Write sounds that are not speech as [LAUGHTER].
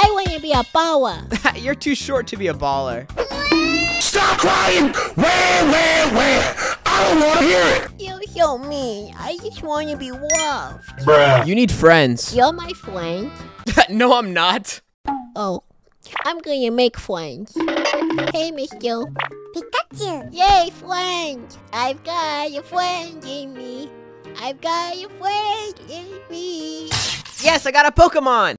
I want to be a baller. [LAUGHS] You're too short to be a baller. Stop crying! Where, where, where? I don't want to hear it! You're so mean. I just want to be loved. Bruh. You need friends. You're my friend. [LAUGHS] no, I'm not. Oh, I'm gonna make friends. Hey, Mister. Pikachu. Yay, friend! I've got a friend in me. I've got a friend in me. Yes, I got a Pokemon.